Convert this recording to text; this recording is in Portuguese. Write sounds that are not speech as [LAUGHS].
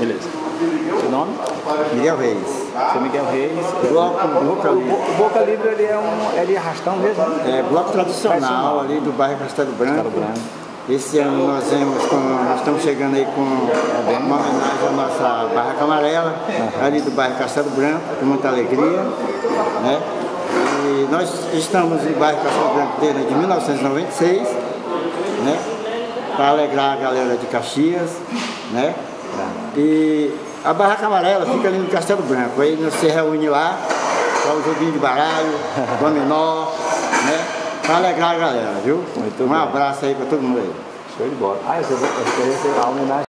Beleza. Seu nome? Miguel Reis. Seu Miguel Reis. Bloco Boca Livre. o Boca Livre ele é, um, ele é arrastão mesmo? né? É, bloco tradicional Tradicional. ali do bairro Castelo Branco. Castelo Branco. Esse ano nós, vemos com, nós estamos chegando aí com uma homenagem à nossa barraca amarela, ali do bairro Castelo Branco, com muita alegria. Né? E nós estamos em bairro Castelo Branco desde 1996, né? para alegrar a galera de Caxias. Né? E a barraca amarela fica ali no Castelo Branco. Aí nós se reúne lá para o joguinho de baralho, [LAUGHS] dominó, né? Para alegrar a galera, viu? Muito um bem. abraço aí para todo mundo aí. Show de bola. Ah, eu eu sei a homenagem.